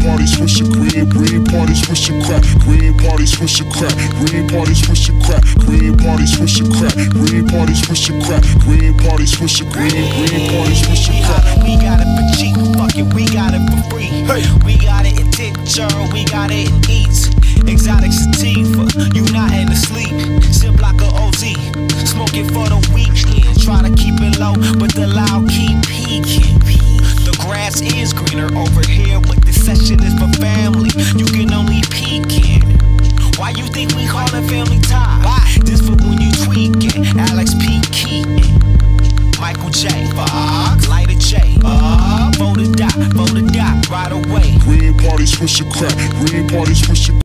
party swishing green, green party swishercrat, green party swishercrat, green party swishercrat, green party swishercrat, green party swishercrat, green party swishing green, green party swishercrat. We got it for cheap, fuck it, we got it for free. We got it in Titcher, we got it in Eats. Exotic sativa, you not in the sleep. Ziploc or OZ, smoke it for the weekend. Try to keep it low, but the loud keep peaking. The grass is greener over here, but this think we family time? Why? This for when you tweaking. Alex P. Keaton. Michael J. Fox. Light a J. Uh, vote a dot, vote a dot right away. Green party swishercrat, green party swishing